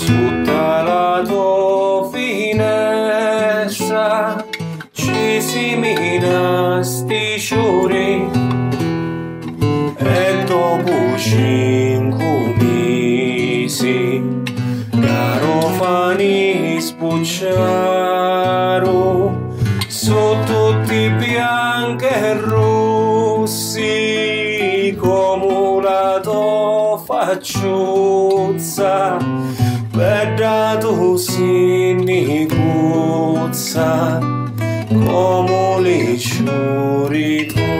Sotto la tua finestra ci si mina sti giorni e dopo cinque mesi garofani spucciaro su tutti bianchi e rossi come la tua facciuzza Beddato siniguzza ciurito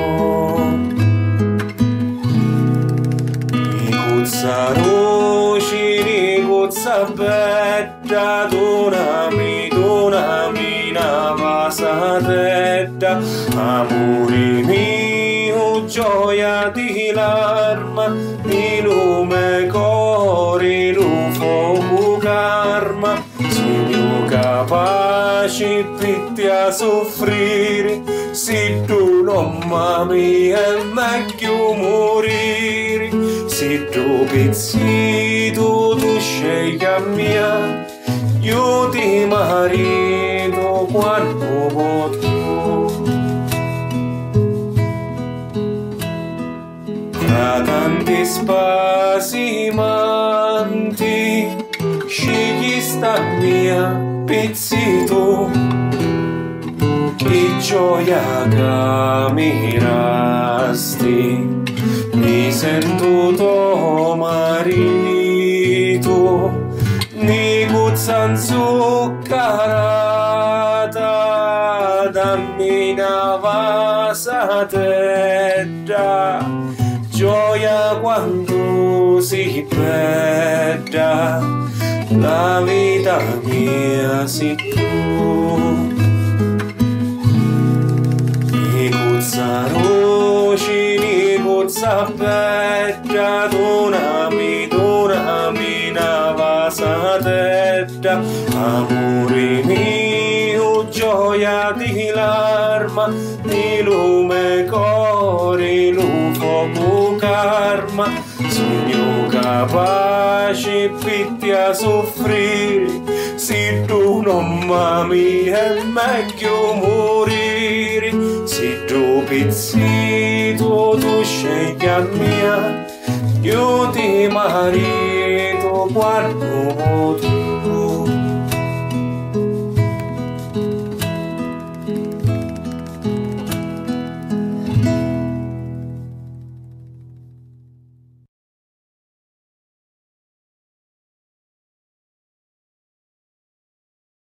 Niguzza roci, niguzza bedda Donami, donami una vasa tedda. Amore mio, gioia di l'arma Di lume cori, fuoco karma Sogno capace pitti a soffrire. Se tu non è meglio morire. Se tu pizzito tu scegli a mia. Io ti marito quando potrò. Tra tanti spasimanti estar mía pizzito y gioia mirasti ni sentuto marito ni guzzan zuccarata dammi una vasatedda gioia quando si bedda la vita mia si tu Niguzza roci, niguzza bella, donami, donami una vasa tedda, amore mio, gioia di l'arma, di lume cori, lu fuoco karma, sogno capace pitti a soffrire, se tu non m'ami è meglio morire, se tu pizzito tu scegli a mia, io ti marito quando tu